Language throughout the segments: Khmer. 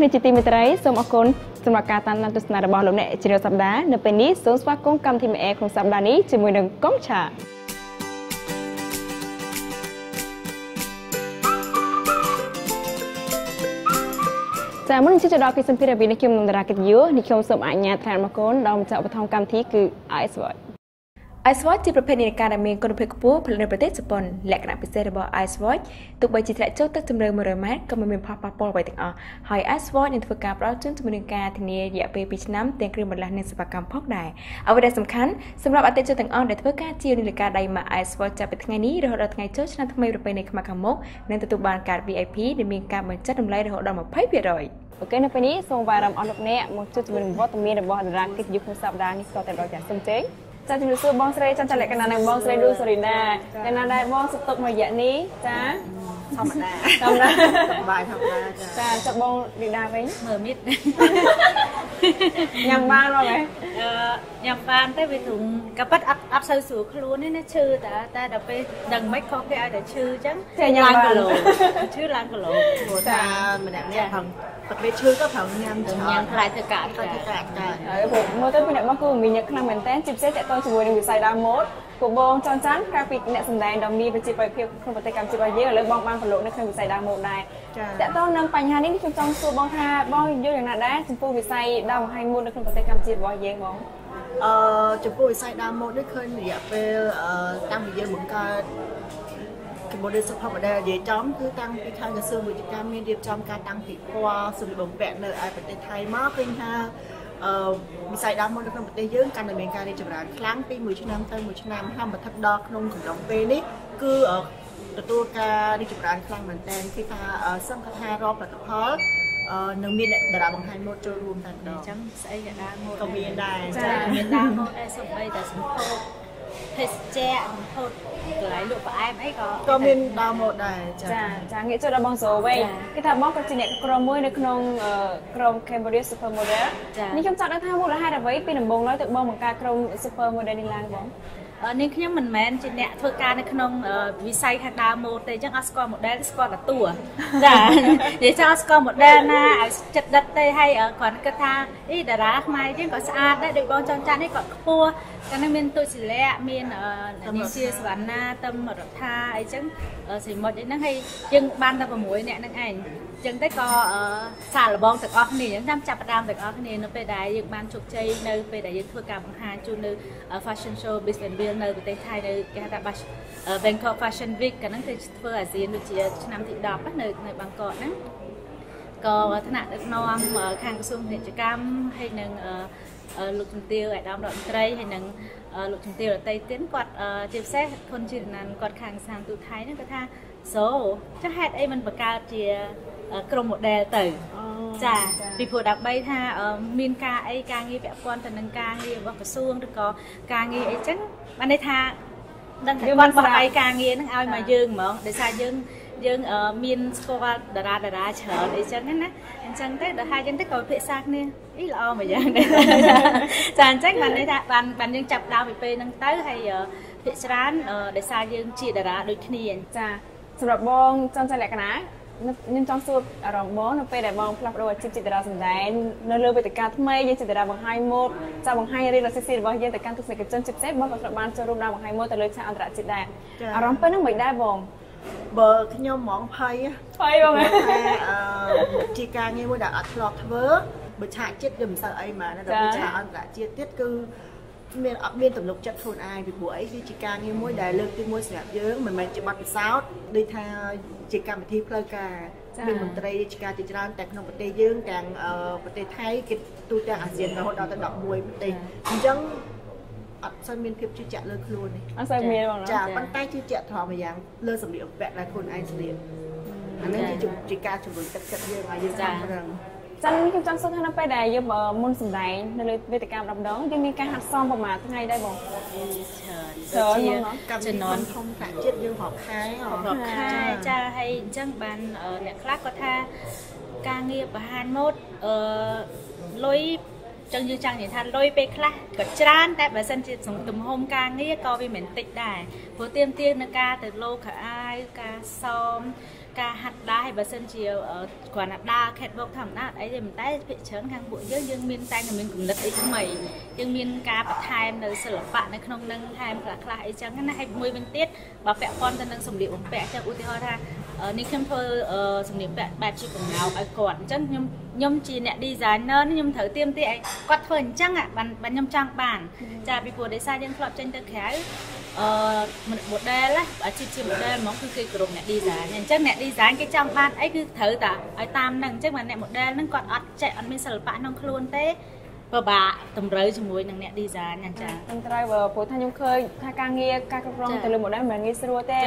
គ្នាជាទីមេត្រីសូមអរគុណសម្រាប់ការតាមដានទស្សនារបស់លោកអ្នកជារៀងសប្តាហ៍នៅពេលនេះសូមស្វាគមន៍កម្មវិធីមេអែក្នុងសប្តាហ៍នេះជាមួយនឹងកុងឆាចាមុននឹងជិះទៅដល់ពីសម្ភារៈវិនិច្ឆ័យខ្ញុំនរាកិត្តិយសនេះខ្ញុំសូមអនុញ្ញាតថ្លែងអរគុណដល់ម្ចាស់ឧបត្ថម្ភកម្មវិធីគឺ Ice Watch Ice Watch ជាប្រភេទនាឡិកាដែលមានគុណភាពខ្ពស់ផលិតនៅប្រទេសជប៉ុនលក្ខណៈពិសេសរបស់ Ice Watch ទោះបីជាធ្លាក់ចូលទឹកជម្រៅ100ម៉ែត្រក៏មិនមានផលប៉ះពាល់អ្វីទាំងអស់ហើយ Ice Watch នឹងធ្វើការផ្ដល់ជូនជាមួយនឹងការធានារយៈពេល2ឆ្នាំទាំងគ្រឿងបន្លាស់និងសេវាកម្មផងដែរអ្វីដែលសំខាន់សម្រាប់អតិថិជនទាំងអស់ដែលធ្វើការជានាឡិកាដៃម៉ាក Ice Watch ចាប់ពីថ្ងៃនេះរហូតដល់ថ្ងៃចូលឆ្នាំថ្មីប្រពៃណីខ្មែរខាងមុខនឹងទទួលបានកាត VIP ដែលមានការបញ្ចុះតម្លៃរហូតដល់20%អូខេនៅពេលនេះសូមវារំអស់លោកអ្នកមកជួបជាមួយនឹងវត្តមានរបស់តារាកិត្តិយសក្នុងសប្តាហ៍នេះក៏តែដល់ចាសូមជើញ ចាជំរាបសួរបងស្រីចន្ទលក្ខណៈនិងបងស្រីឌូសូរីណាយ៉ាងណាដែរបងសុខទុក្ខមួយរយៈនេះចា ធម្មតាធម្មតាសប្បាយធម្មតាចាចាបងលីដាវិញមើលមិតញ៉ាំបានបងហ៎អឺញ៉ាំបានទេវាទ្រង់ក៏ប៉ិតអត់អត់សូវស្រួលខ្លួនទេណាឈឺតែតែដល់ពេលដឹងមិនខុសគេឲ្យតែឈឺអញ្ចឹងឡើងគីឡូឈឺឡើងគីឡូព្រោះថាម្នាក់ម្នាក់ផងទឹកពេលឈឺក៏ត្រូវញ៉ាំញ៉ាំខ្លាយធ្វើការធ្វើការហើយព្រោះមើលទៅពីអ្នកមកគឺមានអ្នកខ្លាំងមែនតើជាពិសេសតទៅជាមួយនឹងវិស័យដើមម៉ូដ គូបងចន់ចាន់កាលពីអ្នកសម្ដែងដ៏មានប្រជាប្រិយភាពក្នុងប្រទេសកម្ពុជារបស់យើងឥឡូវបងបានប្រឡូកនៅក្នុងវិស័យដើមម៉ូដដែរចាតើតើនឹងបញ្ហានេះខ្ញុំចង់សួរបងថាបងយល់យ៉ាងណាដែរចំពោះវិស័យដើមបង្ហាញម៉ូដនៅក្នុងប្រទេសកម្ពុជារបស់យើងបងអឺចំពោះវិស័យដើមម៉ូដនេះឃើញរយៈពេលតាំងពីយើងបង្កើតជា model super model និយាយចំគឺតាំងពីខាងក្រសួងវិទ្យាកម្មមានរៀបចំការតាំងពិព័រណ៍សម្លៀកបំពាក់នៅឯប្រទេសថៃមកឃើញថា អឺវិស័យដើមមុននៅក្នុងប្រទេសយើងកាន់តែមានការរីកចម្រើនខ្លាំងពីមួយឆ្នាំទៅមួយឆ្នាំហើយមកថឹកដល់ក្នុងកំឡុងពេលនេះគឺទទួលការរីកចម្រើនខ្លាំងមែនទែនគេថាសង្ឃថារកផលិតផលអឺនឹងមានតារាបង្ហាញម៉ូដចូលរួមតែម្ដងអញ្ចឹងស្អីក៏ដើរម៉ូដក៏មានដែរចាមានដើរម៉ូដដែរសំបីតែសម្ពោធ ភេសជ្ជៈសម្ពោធកន្លែងលក់ផ្អែមអីក៏ក៏មានដើរម៉ូដដែរចាចាងាកចូលដល់បងសូវិញគេថាបងក៏ជាអ្នកក្រុមមួយនៅក្នុងក្រុម Cambodia Super Model នេះខ្ញុំចង់ដឹងថាមូលហេតុអ្វីពីដំបូងឡើយទៅបងបង្កើតក្រុម Super Model នេះឡើងបង នាងខ្ញុំមិនមែនជាអ្នកធ្វើការនៅក្នុងវិស័យខាងដើមម៉ូដទេអញ្ចឹងអត់ស្គាល់ model ស្គាល់តែតួចានិយាយថាអត់ស្គាល់ model ណាឲ្យចិត្តដិតទេហើយគ្រាន់គិតថាអីតារាខ្មែរអញ្ចឹងក៏ស្អាតដែរដូចបងចង់ចាន់នេះក៏ខ្ពស់កាលនេះមានទុសិលៈមាននីសៀសវណ្ណាទឹមរដ្ឋាអីចឹងសិមុតអីហ្នឹងហើយយើងបានតែ6នាក់ហ្នឹងឯង ចឹងទៅក៏សាឡបងទាំងអស់គ្នាអញ្ចឹងតាមចាប់ផ្ដើមទាំងអស់គ្នានៅពេលដែលយើងបានជោគជ័យនៅពេលដែលយើងធ្វើការបង្ហាញជូននៅ Fashion Show Business Bill នៅប្រទេសថៃនៅគេហៅថា Bangkok Fashion Week កាលហ្នឹងគឺធ្វើអាស៊ានដូចជាឆ្នាំទី10នៅនៅបាងកកហ្នឹងក៏ថ្នាក់ដឹកនាំខាងក្រសួងពាណិជ្ជកម្មហើយនឹងលោកជំទាវឯកឧត្តមរដ្ឋមន្ត្រីហើយនឹងលោកជំទាវរតីទៀតគាត់ជាពិសេសខុនជីរណានគាត់ខាងសានទូថៃហ្នឹងគាត់ថាសូចុះហេតុអីមិនបង្កើតជា ក្រុម model ទៅចាពីព្រោះដើម្បីថាមានការអីការងារពាក់ព័ន្ធទៅនឹងការងាររបស់ក្រសួងឬក៏ការងារអីចឹងបានន័យថាដឹងថាគាត់បោះដៃការងារហ្នឹងឲ្យមកយើងហ្មងដោយសារយើងយើងមានស្គាល់តារាតារាច្រើនអីចឹងណាអញ្ចឹងទៅដល់ហើយចឹងទៅក៏ពិភាក្សាគ្នាអីល្អមកយ៉ាងដែរចាអញ្ចឹងបានន័យថាបានបានយើងចាប់ដើមពីពេលហ្នឹងទៅហើយភាគច្រើនដោយសារយើងជាតារាដូចគ្នាចាសម្រាប់បងចង់ចង់លក្ខណៈ ខ្ញុំចង់សួរអារម្មណ៍បងនៅពេលដែលបងផ្លាស់ប្ដូរអាជីពជាតារាសម្ដែងនៅលើវេទិកាថ្មីយើងជាតារាបង្ហាញម៉ូដចាបង្ហាញរឿងរ៉ាវស៊ីរបស់យើងទៅកាន់ទស្សនិកជនជាពិសេសបងក៏ត្រូវបានចូលរួមដល់បង្ហាញម៉ូដទៅលើឆាកអន្តរជាតិដែរអារម្មណ៍ពេលហ្នឹងមិនដែរបងបើខ្ញុំហ្មងភ័យភ័យបងអឺជាការងារមួយដែលអត់ធ្លាប់ធ្វើបើឆាកជាតិវាមិនសូវអីហ្មងតែឆាកអន្តរជាតិទៀតគឺ មានអត់មានទំនុកចិត្តខ្លួនឯងពីព្រោះអីគឺជាការងារមួយដែលលើកទី1សម្រាប់យើងមិនមែនជាបទពិសោធន៍ដូចថាជាកម្មវិធីផ្លូវការមានមន្ត្រីរាជការជាច្រើនតែក្នុងប្រទេសយើងទាំងប្រទេសថៃគេទូទាំងអាស៊ានរហូតដល់ទៅ11ប្រទេសអញ្ចឹងអត់សូវមានភាពជឿជាក់លើខ្លួនទេអត់សូវមានបងចាប៉ុន្តែជឿជាក់ធម្មយ៉ាងលើសម្លៀកបំពាក់ដែលខ្លួនឯងស្លៀកអានេះជាការជំរុញទឹកចិត្តយើងឲ្យយើងខំប្រឹង ចឹងខ្ញុំចង់សួរថានៅពេលដែលយើងមុនសម្ដែងនៅលើវេទិកាម្ដងយើងមានការហាត់សមប្រហែលថ្ងៃដែរបងច្រើនជាចំនួនធំតាក់ចិត្តយើងរាប់ខែរាប់ខែចាហើយអញ្ចឹងបានអ្នកខ្លះគាត់ថាការងារបង្ហាញម៉ូដអឺលុយចឹងយើងចង់និយាយថាលុយពេលខ្លះក៏ច្រើនតែបើសិនជាទំហំការងារក៏វាមិនតិចដែរព្រោះទៀមទានៅការទៅលោកខោអាវការសម ការហាត់ដើរហើយបើសិនជាគ្រាន់តែដើរ catwalk ធម្មតាអីទេប៉ុន្តែភាគច្រើនខាងពួកយើងយើងមានតែតែមានគំនិតអីថ្មីយើងមានការបន្ថែមនៅសិល្បៈនៅក្នុងនឹងថែមខ្លះខ្លះអីចឹងណាហើយមួយវិញទៀតបើពាក់ព័ន្ធទៅនឹងសម្លៀកបំពាក់ចឹងឧទាហរណ៍ថានេះខ្ញុំធ្វើសម្លៀកបំពាក់បែបជាកងោកឲ្យគាត់អញ្ចឹងខ្ញុំខ្ញុំជាអ្នក designer ខ្ញុំត្រូវទៀមទីឲ្យគាត់ធ្វើអញ្ចឹងបានខ្ញុំចង់បានចាពីព្រោះដោយសារយើងធ្លាប់ចេញទៅក្រៅ អឺ model អាជីពជា model ហ្មងគឺគេគ្រប់អ្នក design អញ្ចឹងអ្នក design គេចង់បានអីគឺត្រូវតែឲ្យតាមនឹងអញ្ចឹងបើអ្នក model ហ្នឹងគាត់អត់ចេះអត់មានសិល្បៈក្នុងខ្លួនទេ ពិបាកតម្រូវជាមួយនឹងអ្នក design ហ្នឹងចាខ្ញុំត្រូវព្រោះថាខ្ញុំឃើញថាការងារការគ្រប់គ្រងទៅលើ model មិនងាយស្រួលទេ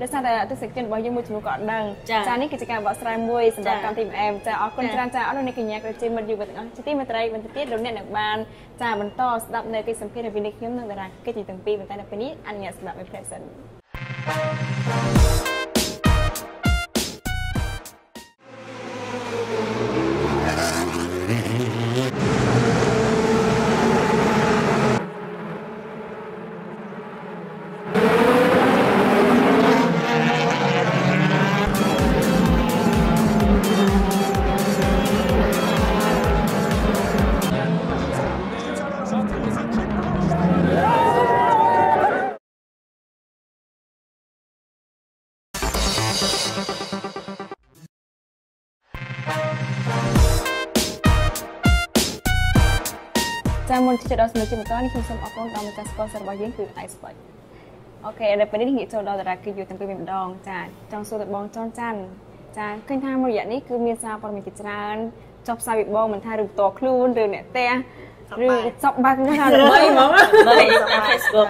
ដោយសារតែទស្សនិកជនរបស់យើងមួយចំនួនក៏អត់ដឹងចានេះគឺជាការបកស្រាយមួយសម្រាប់កម្មវិធី MM ចាអរគុណច្រើនចាអរលោកអ្នកកញ្ញាក៏ជាមិត្តយុវទាំងអស់ជាទីមេត្រីបន្តទៀតលោកអ្នកនឹងបានចាបន្តស្ដាប់នៅកិច្ចសម្ភាររវាងខ្ញុំនិងតារាកិច្ចទាំងពីរបន្តនៅពេលនេះអនុញ្ញាតសម្រាប់មេផ្លែសិន thank you ចាមុនជិះដល់សំណួរជាបន្តនេះខ្ញុំសូមអរគុណដល់ម្ចាស់ស្ពនស័ររបស់យើងគឺ iSpot អូខេដល់ពេលនេះងាកចូលដល់តារាគឺយូរតាំងពីម្ដងចាចង់សួរទៅបងចនច័ន្ទចាឃើញថាមួយរយៈនេះគឺមានសារព័ត៌មានជាច្រើនចុះផ្សាយពីបងមិនថាឬផ្ទាល់ខ្លួនឬអ្នកផ្ទះឬសពបាក់ណាស់ល្បីហ្មងល្បីតាម Facebook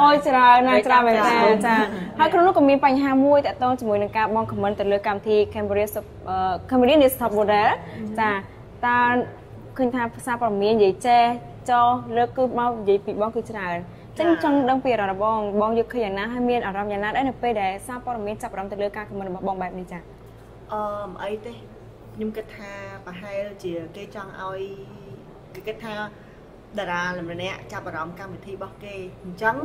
អូយច្រើនណាស់ច្រើនមែនតើចាហើយក្នុងនោះក៏មានបញ្ហាមួយតាក់ទងជាមួយនឹងការបងខមមិនទៅលើកម្មវិធី Cambodia Cambodia Next Top Model ចាតើឃើញថាភាសាព័ត៌មាននិយាយចេះ ចោលើកគឺមកនិយាយពីបងគឺច្រើនចឹងចង់ដឹងពីអារម្មណ៍បងបងយកឃើញយ៉ាងណាហើយមានអារម្មណ៍យ៉ាងណាដែរនៅពេលដែលសារព័ត៌មានចាប់អារម្មណ៍ទៅលើការខមមិនរបស់បងបែបនេះចាអឺមិនអីទេខ្ញុំគិតថាប្រហែលជាគេចង់ឲ្យគេគិតថាតារាម្នាក់ចាប់អារម្មណ៍កម្មវិធីរបស់គេអញ្ចឹង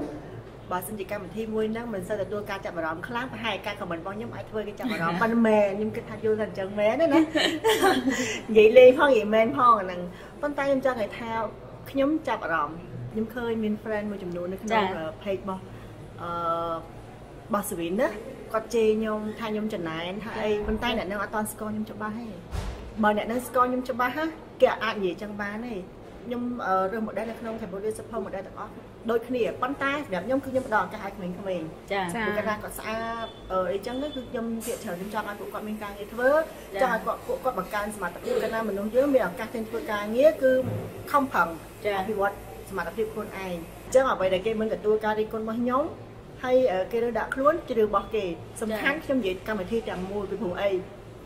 បើសិនជាកម្មវិធីមួយហ្នឹងមិនសូវទទួលការចាប់អារម្មណ៍ខ្លាំងប្រហែលការខមមិនរបស់ខ្ញុំអាចធ្វើគេចាប់អារម្មណ៍ប៉ុន្តែមែនខ្ញុំគិតថាយល់ថាអញ្ចឹងមែនណានិយាយលេងផងនិយាយមែនផងអាហ្នឹងប៉ុន្តែខ្ញុំចង់ឲ្យថា ខ្ញុំចាប់អារម្មណ៍ខ្ញុំឃើញមាន friend មួយចំនួននៅក្នុង page របស់អឺបោះសវិនណាគាត់ជេរខ្ញុំថាខ្ញុំចំណែនថាអីប៉ុន្តែអ្នកនឹងអត់តន់ស្គាល់ខ្ញុំច្បាស់ទេបើអ្នកនឹងស្គាល់ខ្ញុំច្បាស់ហ่ะគេអាចនិយាយចឹងបានទេខ្ញុំរើស model នៅក្នុង Cambodia Super model ទាំងអស់ ដូចគ្នាប៉ុន្តែសម្រាប់ខ្ញុំគឺខ្ញុំផ្ដល់ឱកាសឲ្យក្មេងៗចា៎ព្រោះគាត់ថាគាត់ស្អាតអីចឹងទៅគឺខ្ញុំភាកច្រើនខ្ញុំចង់ឲ្យពួកគាត់មានការងារធ្វើចង់ឲ្យគាត់ពួកគាត់បង្កើនសមត្ថភាពគាត់ថាមនុស្សយើងមានឱកាសទៅធ្វើការងារគឺខំប្រឹងអភិវឌ្ឍសមត្ថភាពខ្លួនឯងអញ្ចឹងអ្វីដែលគេមិនទទួលការរិះគន់របស់ខ្ញុំហើយគេរើសដាក់ខ្លួនជារឿងរបស់គេសំខាន់ខ្ញុំនិយាយកម្មវិធីទាំងមូលពីព្រោះអី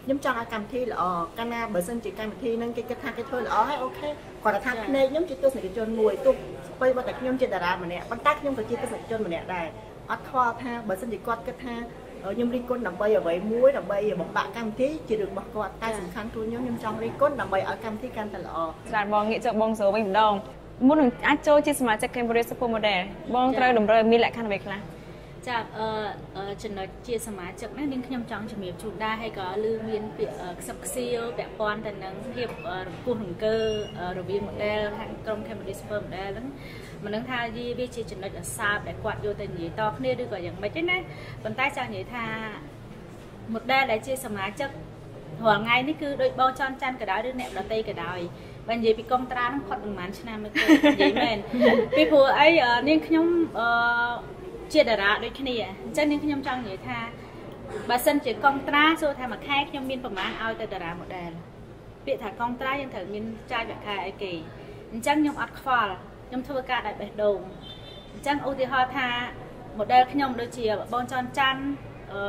ខ្ញុំចង់ឲ្យកម្មវិធីល្អកាលណាបើសិនជាកម្មវិធីហ្នឹងគេគិតថាគេធ្វើល្អហើយអូខេគាត់ថាភ្នែកខ្ញុំជាទស្សនិកជនមួយទោះបីបើតែខ្ញុំជាតារាម្នាក់ប៉ុន្តែខ្ញុំក៏ជាទស្សនិកជនម្នាក់ដែរអត់ខ្វល់ថាបើសិនជាគាត់គិតថាខ្ញុំរីកគុណដើម្បីអ្វីមួយដើម្បីបំបាក់កម្មវិធីជារឿងរបស់គាត់តែសំខាន់ខ្លួនខ្ញុំខ្ញុំចង់រីកគុណដើម្បីឲ្យកម្មវិធីកាន់តែល្អច្រើនបងងាកចូលបងស្រួលវិញម្ដងមុននឹងអាចចូលជាសមាជិក Cambodia Super Model បងត្រូវតម្រូវមានលក្ខខណ្ឌអ្វីខ្លះ ចាអឺចំណុចជាសមាជិកនេះនាងខ្ញុំចង់ជំរាបជូនដែរហើយក៏ឮមានពាក្យខ្សឹបខ្សៀវពាក់ព័ន្ធទៅនឹងភាពរង្គោះរង្គើរវាង model ខាងក្រុម Cambodia Super Model ហ្នឹងមិនដឹងថាយីវាជាចំណុចអសើបដែលគាត់យកទៅនិយាយតគ្នាឬក៏យ៉ាងម៉េចទេណាប៉ុន្តែចង់និយាយថា model ដែលជាសមាជិករាល់ថ្ងៃនេះគឺដូចបងចន់ច័ន្ទក៏ដោយឬអ្នកដតីក៏ដោយបើនិយាយពីកុំត្រាហ្នឹងផុតប្រហែលឆ្នាំមកទៅនិយាយមែនពីព្រោះអីនាងខ្ញុំអឺ ជាតារាដូចគ្នាអញ្ចឹងនាងខ្ញុំចង់និយាយថាបើសិនជាកុងត្រាសួរថាមួយខែខ្ញុំមានប្រមាណឲ្យទៅតារា model ពាក្យថាកុងត្រាយើងត្រូវមានចាយមួយខែអីគេអញ្ចឹងខ្ញុំអត់ខ្វល់ខ្ញុំធ្វើការដោយបេះដូងអញ្ចឹងឧទាហរណ៍ថា model ខ្ញុំដូចជាបងចន់ច័ន្ទអឺ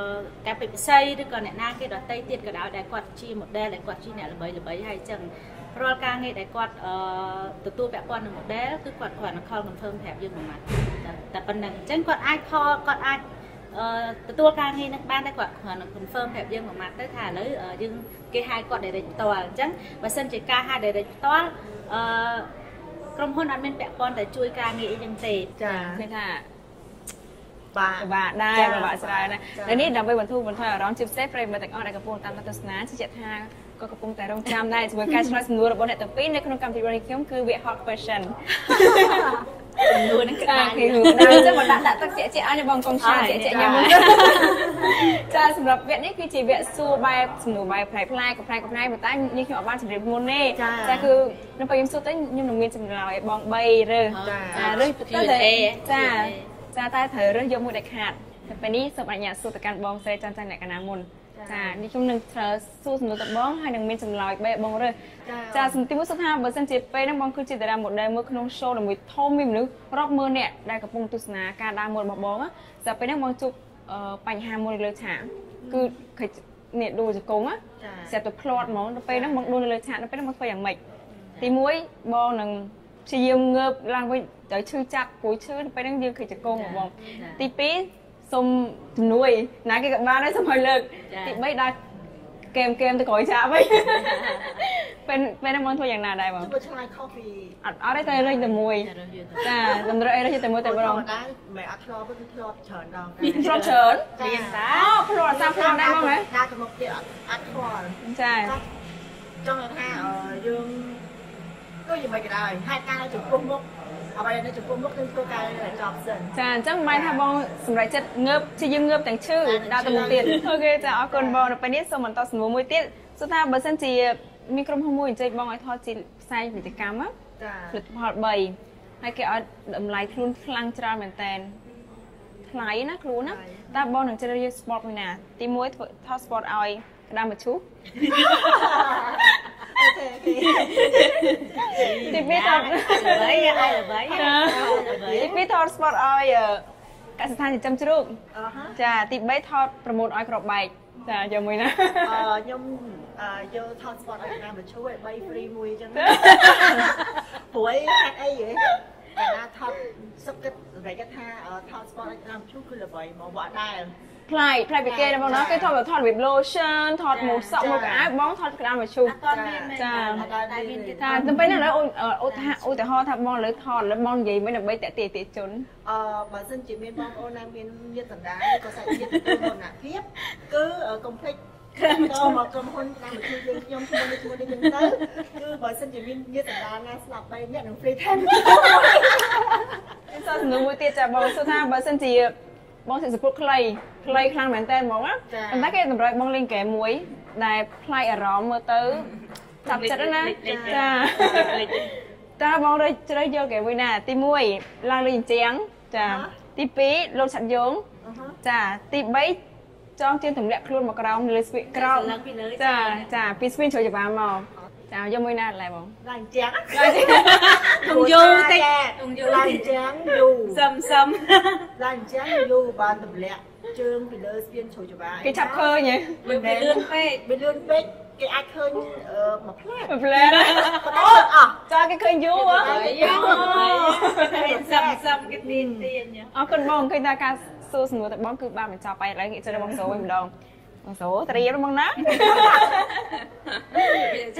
កាពិពិសីឬក៏អ្នកណាគេដតីទៀតក៏ដោយដែលគាត់ជា model ដែលគាត់ជាអ្នកល្បីល្បីហើយអញ្ចឹង រាល់ការងារដែលគាត់អឺទទួលពាក់ព័ន្ធនឹង model គឺគាត់គ្រាន់តែ call confirm ប្រាប់យើងមួយម៉ាត់តែប៉ុណ្្នឹងអញ្ចឹងគាត់អាច call គាត់អាចអឺទទួលការងារនឹងបានតែគាត់គ្រាន់តែ confirm ប្រាប់យើងមួយម៉ាត់ទៅថាឥឡូវយើងគេហៅគាត់ direct ផ្ទាល់អញ្ចឹងបើសិនជាការហៅ direct ផ្ទាល់អឺក្រុមហ៊ុនអត់មានពាក់ព័ន្ធតែជួយការងារអីចឹងទេចាឃើញថាបាទពិបាកដែរចាពិបាកច្រើនណាស់ចានៅនេះដើម្បីបន្ធូរបន្ថយអារម្មណ៍ជាពិសេសប្រិយមិត្តទាំងអស់ដែលកំពុងតាមដានទស្សនាជឿជាក់ថា ក៏កំពុងតែរងចាំដែរជាមួយការឆ្លើយសំណួររបស់អ្នកទាំងពីរនៅក្នុងកម្មវិធីរបស់ខ្ញុំគឺវា hot question ចំនួនហ្នឹងក្តាចារគឺដល់ចឹងមកដាក់ដាក់ទឹកជាក់ជាក់ឲ្យបងកុំឆាជាក់ជាក់ញ៉ាំមុនចាសម្រាប់វគ្គនេះគឺជាវគ្គសួរបែបសំណួរបែបផ្លែផ្លែកំផ្លែកំផ្លែប៉ុន្តែនេះខ្ញុំអត់បានជម្រាបមុនទេចាគឺនៅពេលខ្ញុំសួរទៅខ្ញុំនឹងមានចម្លើយឲ្យបង3រើសចាចារើសទៅតែចាចាតែត្រូវរើសយកមួយដែលខាតតែពេលនេះសូមអនុញ្ញាតសួរទៅកាន់បងស្រីចាន់ចាន់អ្នកកណាមុន ចានេះខ្ញុំនឹងត្រូវសួរសំណួរទៅបងហើយនឹងមានចម្លើយបែបបងរើសចាសំទីមួយសួរថាបើសិនជាពេលហ្នឹងបងគឺជាតារា model មួយក្នុង show មួយធំមានមនុស្សរាប់ម៉ឺននាក់ដែលកំពុងទស្សនាការដើរមួយរបស់បងណាស្រាប់ពេលហ្នឹងបងជួបអឺបញ្ហាមួយនៅលើឆាកគឺឃើញនេះដួលជង្គង់ណាចាស្រាប់តែផ្្លាត់ហ្មងដល់ពេលហ្នឹងបងដួលនៅលើឆាកដល់ពេលហ្នឹងបងធ្វើយ៉ាងម៉េចទី1បងនឹងព្យាយាមងើបឡើងវិញត្រូវឈឺចាប់ព្រោះឈឺដល់ពេលហ្នឹងយើងឃើញជង្គង់របស់បងទី2 សុំជំនួយណាគេក៏បានដែរសុំឲ្យលើកទី3ដល់កែមកែមទៅក្រោយឆាកវិញពេលពេលហ្នឹងបងធ្វើយ៉ាងណាដែរបងធ្វើឆ្លើយខុសពីអត់អត់ទេតែរើសតែមួយចារើសយកទៅចាតម្រូវអីរើសតែមួយតែម្ដងដែរមិនអត់ធ្លាប់ទេគឺធ្លាប់ច្រើនដងធ្លាប់ច្រើនរៀនតាអូភ្លត់តាមភ្លត់ដែរបងហ៎ដាក់ទៅមុខទៀតអត់អត់ធ្លាប់ចាចង់ថាអឺយើងក៏យ៉ាងម៉េចក៏ដោយហេតុការណ៍ចំពោះមុខ អ្វីដែលចំពោះមុខគឺធ្វើការដែលចប់សិនចាអញ្ចឹងមិនថាបងសម្រេចចិត្តងើបជាយើងងើបទាំងឈឺដល់ទៅមុខទៀតអូខេចាអរគុណបងដល់ពេលនេះសូមបន្តសំណួរមួយទៀតសួរថាបើសិនជាមានក្រុមហ៊ុនមួយអញ្ជើញបងឲ្យថតជាផ្សាយពាណិជ្ជកម្មណាចាផលិតផល3ហើយគេឲ្យតម្លៃខ្លួនខ្លាំងច្រើនមែនតើថ្លៃណាខ្លួនណាតើបងនឹងជ្រើសរើស sport មួយណាទី1ធ្វើថត sport ឲ្យក្តាមមឈូសអូខេអូខេ ទី2ថតល្បីឲ្យល្បីឲ្យល្បីទី2ថត sport ឲ្យអឺកសិដ្ឋានចិញ្ចឹមជ្រូកអឺហ៎ចាទី3ថតប្រមូលឲ្យក្របបែកចាយកមួយណាអឺខ្ញុំអឺយកថត spot ឲ្យតាមបញ្ឈូឲ្យ3 free មួយអញ្ចឹងព្រោះអីហេតុអីហ៎កាលណាថតសុខគិតសម្រាប់គាត់ថាអឺថត spot ឲ្យតាមបញ្ឈូគឺល្បីមកវត្តដែរ ផ្លាយផ្លាយពីគេណាបងណាគេថតថតរបៀប lotion ថតមកសក់មកកៅអៅបងថតក្តាមមកឈូសអត់តមានមែនតែមានគេចាទៅពេលណាឥឡូវអូនឧទាហរណ៍ឧទាហរណ៍ថាបងលើថតឥឡូវបងនិយាយមិនដើម្បីតាក់ទាញទាជនអឺបើសិនជាមានបងប្អូនណាមានញាតិសន្តានឬក៏សាច់ញាតិទទួលមរណភាពគឺកុំភ្លេចក្រុមមកក្រុមហ៊ុនតាមមកជួយយើងខ្ញុំឈ្មោះនេះឈ្មោះនេះហ្នឹងទៅគឺបើសិនជាមានញាតិសន្តានណាស្លាប់បីអ្នកនឹង free time សួរសំណួរមួយទៀតចាបងសួរថាបើសិនជា បងសិសពុតខ្លីខ្លីខ្លាំងមែនតើហ្មងណាប៉ុន្តែគេតម្រូវបងលេងហ្គេមមួយដែលប្លែកអារម្មណ៍មើលទៅចាប់ចិត្តណាចាតើបងរើជ្រើសយកហ្គេមមួយណាទី1ឡើងលេងជាងចាទី2លោកឆាត់យងអឺហ៎ចាទី3ចងជើងទម្លាក់ខ្លួនមកក្រោមលើស្ពាកក្រោមឡើងពីលើចាចាពីស្ពានជ្រោយច្បារមក ចាយកមួយណាឡើយបងឡើងជាងឡើយទុំយូរតិចទុំយូរឡើងជាងយូរសឹមសឹមឡើងជាងយូរបានទម្លាក់ជើងពីលើស្ពានជ្រោយច្បារគេចាប់ឃើញហ៎វាលឿនពេកវាលឿនពេកគេអាចឃើញអឺមួយផ្លែតប្លែកអូអស់ចាគេឃើញយូរហ៎យូរសឹមសឹមគេទៀនទៀនអរគុណបងឃើញថាការសួរសំណួរទៅបងគឺបានបញ្ចប់ហើយឥឡូវងាកចូលដល់បងសូវិញម្ដង បងសូត្រៀមបងណា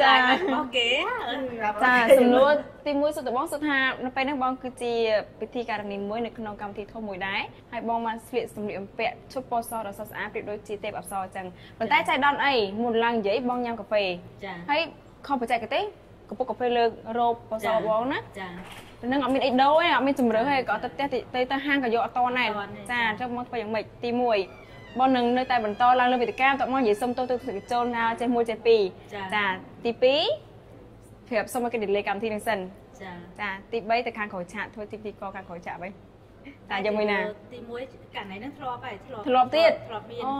ចារបស់គេចាសំណួរទី1សុទ្ធតែបងសុទ្ធថានៅពេលហ្នឹងបងគឺជាពិធីការនីមួយនៅក្នុងកម្មវិធីធំមួយដែរហើយបងបានស្លៀកសម្លៀកបំពាក់ឈុតពណ៌សដ៏ស្រស់ស្អាតប្រៀបដូចជាទេពអប្សរអញ្ចឹងប៉ុន្តែចៃដន្យអីមុនឡើងនិយាយបងញ៉ាំកាហ្វេចាហើយខំបច្ចេកទេសកំពុកកាហ្វេលើករោបពណ៌សបងណាចាទៅនឹងអត់មានអីដូរទេអត់មានជំរឿទេក៏ទៅផ្ទះទៅទៅទៅហាងក៏យកអត់តនដែរអត់ទាន់ទេចាអញ្ចឹងមកធ្វើយ៉ាងម៉េចទី1 បងនឹងនៅតែបន្តឡើងលើវេទិកាតមកនិយាយសុំទោសទៅសិទ្ធិជនណាចេះមួយចេះពីរចាចាទី2ប្រាប់សុំឲ្យគេ delay កម្មវិធីនឹងសិនចាចាទី3ទៅខាងក្រោយឆាកធ្វើទី2កខាងក្រោយឆាកវិញតាយកមួយណាទី1កាលហ្នឹងធ្លាប់ហើយធ្លាប់ធ្លាប់ទៀតធ្លាប់មានអូ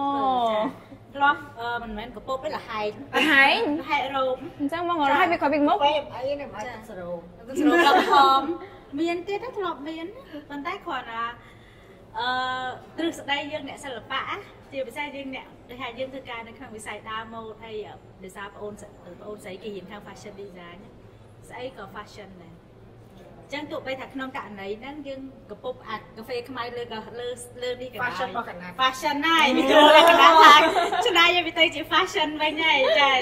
ធ្លាប់អឺមិនមែនកពប់ទេលហែកអត់ហែងលហែករោមអញ្ចឹងមកឲ្យវាក្រោយពីមុខពេលអីនេះមិនអាចសរោទៅស្រួលដល់ហមមានទៀតណាធ្លាប់មានប៉ុន្តែគ្រាន់តែ អឺទ្រឹស្ដីយើងអ្នកសិល្បៈជាពិសេសយើងអ្នកដូចថាយើងធ្វើការនៅក្នុងវិស័យដើមម៉ូដហើយដោយសារបងអូនបងអូនស្រីគេរៀនខាង fashion design ស្អីក៏ fashion ដែរ ចឹងទោះបីថាក្នុងករណីហ្នឹងយើងកំពុងអាចកាហ្វេខ្មៅលើក៏លើលើនេះក៏ដោយ fashion របស់កណ្ដាល fashion ហើយវាចូលលក្ខណៈថាឆ្នៃឲ្យវាទៅជា fashion វិញហើយចា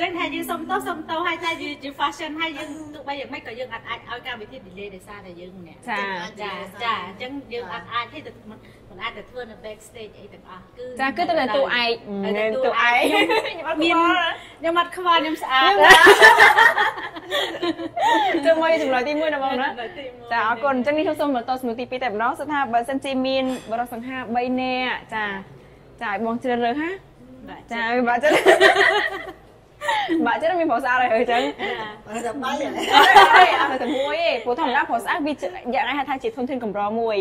ចឹងថាយើងសុំទោសសុំទោសឲ្យថាយើងជា fashion ហើយយើងទោះបីយ៉ាងម៉េចក៏យើងអាចអាចឲ្យកម្មវិធី delay ដោយសារតែយើងម្នាក់ចាចាចាអញ្ចឹងយើងអាចអាចទេទៅ មិនមិនអាចទៅធ្វើនៅ backstage អីទាំងអស់គឺចាគឺទៅតែតួឯងទៅមែនតួតួឯងឯងខ្ញុំអត់មានខ្វល់ខ្ញុំអត់ខ្វល់ខ្ញុំស្អាតទៅមកចម្លើយទី1ណាបងណាចាអរគុណអញ្ចឹងនេះខ្ញុំសូមបន្តសំណួរទី2តែម្ដងសិនថាបើសិនជាមានបរិសង្ហា3នាក់ចាចាឲ្យបងជ្រើសរើសហាចាបាក់ចិត្ត បាក់ចិត្តមានប្រុសស្អាតហើយអញ្ចឹងបើតែបាយហ៎អើយអត់តែមួយទេព្រោះធម្មតាប្រុសស្អាតវាយ៉ាងណាហៅថាជាធនធានកម្រមួយ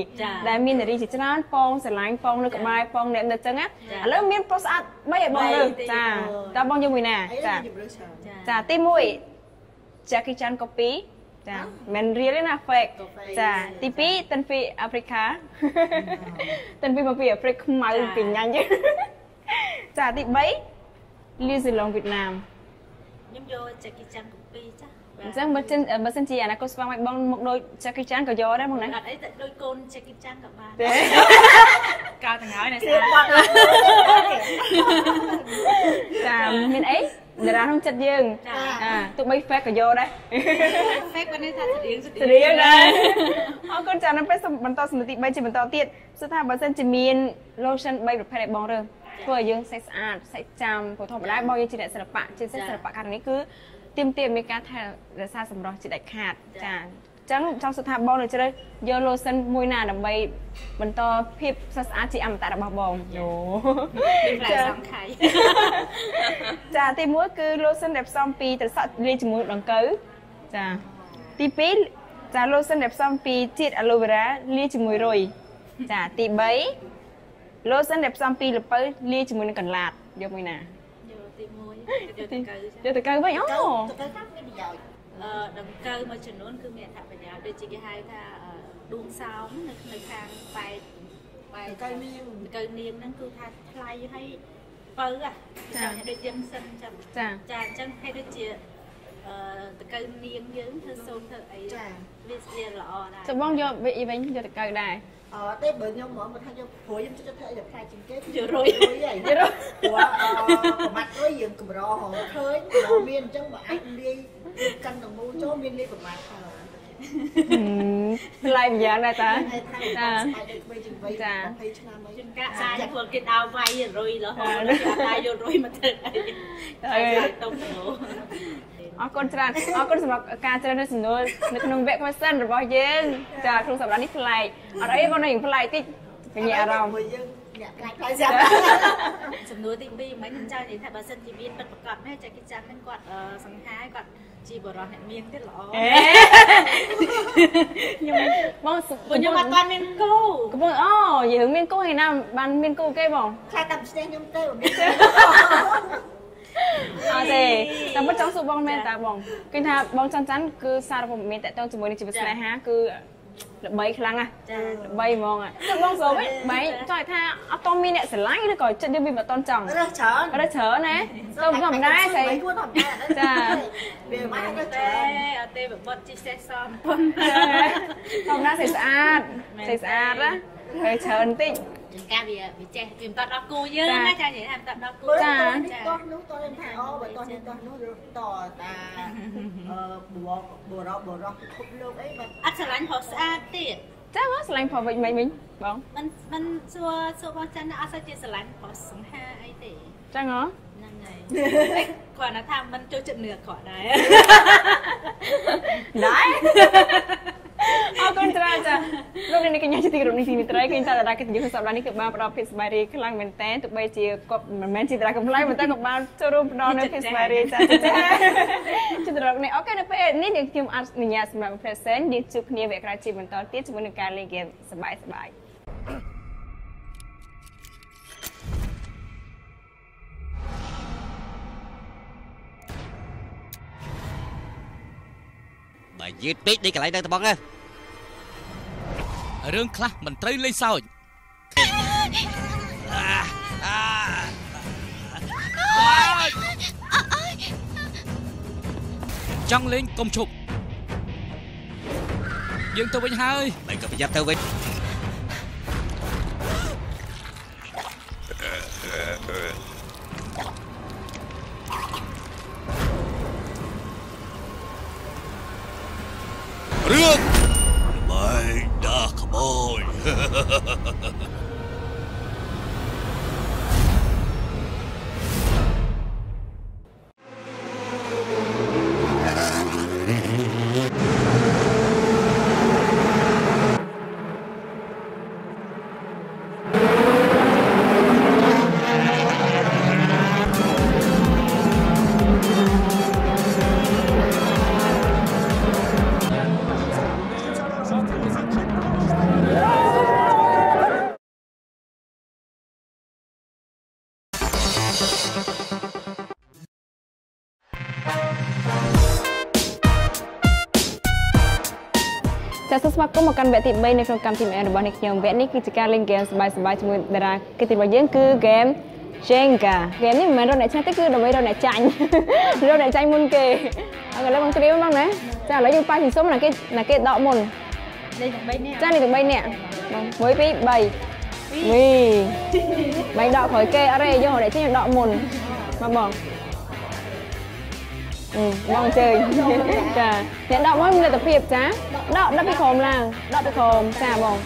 ដែលមាននារីជាច្រើនប៉ងស្រឡាញ់ប៉ងនៅក្បែរប៉ងអ្នកនៅអញ្ចឹងណាឥឡូវមានប្រុសស្អាត3ឲ្យបងរើសចាតើបងយកមួយណាអីចាជំរឿច្រើនចាទី1 Jackie Chan copy ចាមិន real ទេណា fake ចាទី2 Tan Phi Africa Tan Phi មកពីអាហ្វ្រិកខ្មៅពីញ៉ាញ់ចាទី3 New Zealand វៀតណាម ខ្ញុំយក Jackie Chan កូពីចាអញ្ចឹងបើសិនបើសិនជាអនាគតស្វាមីបងមកដូច Jackie Chan ក៏យកដែរបងណាអត់អីតែដូចកូន Jackie Chan ក៏បានទេកៅទាំងហើយណាគ្ស្រាអាបាត់តចាមានអីតារាក្នុងចិត្តយើងចាអាទោះបី fake ក៏យកដែរ fake គាត់នេះថាស្តៀងស្តៀងស្រៀងដែរអរគុណចានៅពេលបន្តសំណួរទី3ជាបន្តទៀតសួរថាបើសិនជាមាន lotion 3ប្រភេទឲ្យបងរើស ធ្វើឲ្យយើងសាច់ស្អាតសាច់ចាំព្រោះធម្មតាបងយើងជាអ្នកសិល្បៈជាសិស្សសិល្បៈករនេះគឺទៀមទាមានការថែរក្សាសម្រស់ជាដាច់ខាតចាអញ្ចឹងចង់សួរថាបងនៅជ្រើសយក lotion មួយណាដើម្បីបន្តភាពស្រស់ស្អាតជាអមតៈរបស់បងយោមានផ្លែសងខៃចាទី1គឺ lotion ដែលផ្សំពីត្រសក់លាយជាមួយដង្កូវចាទី2ចា lotion ដែលផ្សំពីជាតិ aloe vera លាយជាមួយរុយចាទី3 lotion ដែលផ្សំពីល្ពៅលាយជាមួយនឹងកន្លាតយកមួយណាយកទី1យកទៅកៅយកទៅកៅវិញអូទៅទៅតាមមានប្រយោជន៍អឺដង្កូវមួយចំនួនគឺមានអត្ថប្រយោជន៍ដូចជាគេហៅថាដួងសោមនៅនៅខាងបែកបែកទៅនាងដង្កូវនាងហ្នឹងគឺថាថ្លៃហើយបើចាដូចយើងសិនចឹងចាចាអញ្ចឹងហើយដូចជាអឺដង្កូវនាងយើងធ្វើសូនធ្វើអីចាវាវាល្អដែរចុះបងយកវិញវិញយកទៅកៅដែរ អត់ទេបើខ្ញុំមកមកថាខ្ញុំព្រោះខ្ញុំចិត្តធ្វើអីដែលផ្លែជាងគេយករុយរុយហីព្រោះអឺប្រមាត់រុយយើងកម្រហងឃើញបើមានអញ្ចឹងបើអាចលាយកាន់នឹងមូលចូលមានលាយប្រមាត់ហើយថ្លៃម្យ៉ាងដែរតាហើយថាស្បែកដូចបីជាងវ័យចា20ឆ្នាំអីជួនកាលសាយព្រោះគេដៅវាយរុយរហូតដល់គេដៅយករុយមកធ្វើអីហើយតុំទៅ អរគុណច្រើនអរគុណសម្រាប់ការជ្រើសរើសសំណួរនៅក្នុងវគ្គ question របស់យើងចាក្នុងសប្តាហ៍នេះប្លែកអត់អីបងនៅប្លែកតិចបញ្ញាអារម្មណ៍មួយយើងអ្នកផ្លាច់ផ្លាច់ស្រាប់សំណួរទី2មិនខ្ញុំចង់និយាយថាបើសិនជាមានពិតប្រកបណាចាគេចាំហ្នឹងគាត់សង្ហាគាត់ជាបរិសុទ្ធអ្នកមានទៀតល្អអេខ្ញុំបងសុព្រោះខ្ញុំអត់បានមានគូកំពុងអូយើងមានគូឯណាបានមានគូគេបងខ្លាចតាមស្ទះខ្ញុំទៅមាន អត់ទេតែមិនចង់សួរបងមែនតាបងឃើញថាបងច័ន្ទច័ន្ទគឺសារព័ត៌មានតកតងជាមួយនឹងជីវិតស្នេហាគឺល្បីខ្លាំងណាស់ចាល្បីហ្មងតែបងសួរវិញបែងចង់ថាអត់តមានអ្នកស្រឡាញ់ឬក៏ចិត្តយើងមានមិនតន់ចង់រើសច្រើនរើសច្រើនណាទៅធម្មតាស្អីគួរធម្មតាចាវាមករើសទេច្រើនអត់ទេបបត់ជីសេះសំប៉ុនធម្មតាស្អីស្អាតស្អីស្អាតណាហើយច្រើនតិច ជាការវាវាចេះវាមិនតដល់គូយើងណាចានិយាយថាមិនតដល់គូបើចាតោះនេះតោះនោះតោះនេះថាអូបើតោះនេះតោះនោះតតាអឺបរបរោះពិភពលោកអីបាទអត់ស្រឡាញ់ប្រុសស្អាតទៀតចាមកឆ្លាញ់ផលវិញមិនវិញបងមិនមិនសួរសួរបងច័ន្ទអត់សូវជាស្រឡាញ់ប្រុសសង្ហាអីទេចឹងហ៎ហ្នឹងហើយគាត់ថាមិនចូលចិត្តនឿគាត់ដែរដែរ អរគុណច្រើនចាលោកនាងកញ្ញាជាទីគោរពនេះទីមិត្តរីឃើញថាតារាកិត្តិយសសប្តាហ៍នេះគឺបានផ្ដល់ភាពសប្បាយរីកខ្លាំងមែនតើទោះបីជាគាត់មិនមែនជាតារាកំប្លែងប៉ុន្តែក៏បានចូលរួមផ្ដល់នូវភាពសប្បាយរីកចាចាជាទីគោរពនេះអូខេនៅពេលនេះយើងខ្ញុំអនុញ្ញាតសម្រាប់ present យើងជួបគ្នាវគ្គក្រោយជាបន្តទៀតជាមួយនឹងការលេងហ្គេមសប្បាយសប្បាយ យឺតពេកដេកកន្លែងទៅត្បង់ណារឿងខ្លះមិនត្រូវលេងសើចចង់លេងកុំឈប់យើងទៅវិញហើយមិនក៏ប្រយ័ត្នទៅវិញ រឿងមិន ចាសសូមស្វាគមន៍មកកាន់វគ្គទី3នៃក្នុងកម្មវិធី MN របស់នេះខ្ញុំវគ្គនេះគឺជាការលេងហ្គេមសប្បាយៗជាមួយតារាគិតរបស់យើងគឺហ្គេម Jenga ហ្គេមនេះមិនមែនរកអ្នកឆ្នះទេគឺដើម្បីរកអ្នកចាញ់រកអ្នកចាញ់មុនគេអរឥឡូវបងត្រៀមមកណាចាឥឡូវយើងប៉ាស៊ីសុំណាគេណាគេដកមុនលេងទាំង3នាក់ចានេះទាំង3នាក់បង1 2 3វីបាញ់ដកក្រោយគេអរេយកអ្នកចាញ់ដកមុនមកបងអឺ បងជើញចាអ្នកដកមកមានលទ្ធភាពចាដកដកពីក្រោមឡើងដកពីក្រោមចាបង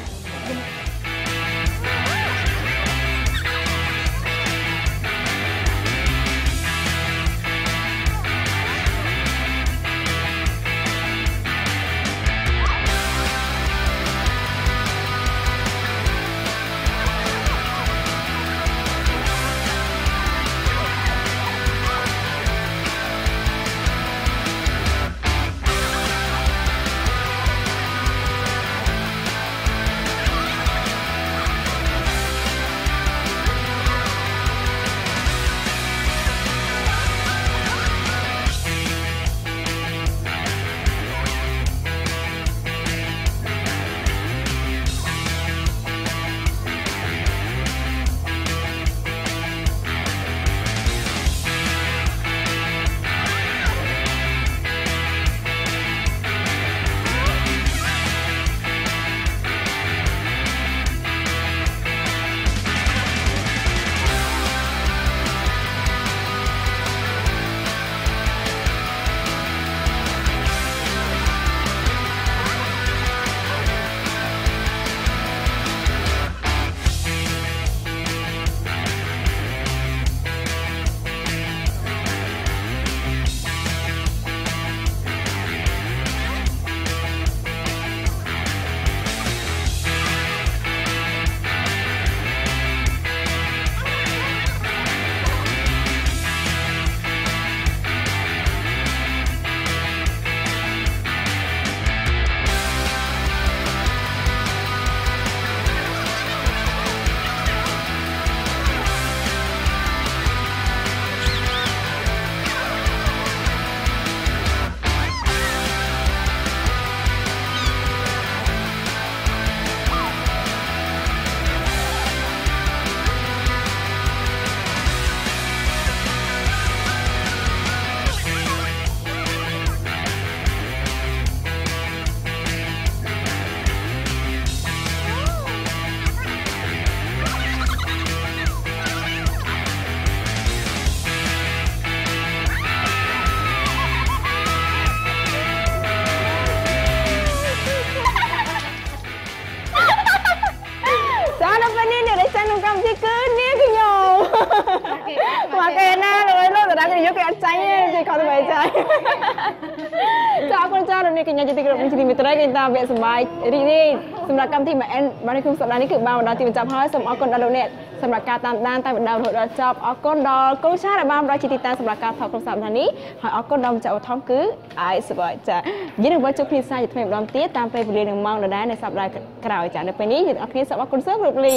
ទីមេត្រីគេតាមវគ្គសម្បាយរីករាយសម្រាប់កម្មវិធី MN បានក្នុងសប្តាហ៍នេះគឺបានមកដល់ទីបញ្ចប់ហើយសូមអរគុណដល់លោកអ្នកសម្រាប់ការតាមដានតែបណ្ដារហូតដល់ចប់អរគុណដល់កូនឆាដែលបានមកដល់ជាទីតាំងសម្រាប់ការថតក្នុងសប្តាហ៍នេះហើយអរគុណដល់ម្ចាស់ឧទ្ធម្ភគឺ i សវ័យចាយើងនឹងវិលជួបគ្នាសាជាថ្មីម្ដងទៀតតាមពេលវេលានឹងម៉ោងដដែលនៅសប្តាហ៍ក្រោយចានៅពេលនេះយើងអរគ្នាសូមអរគុណសូមគោរពលា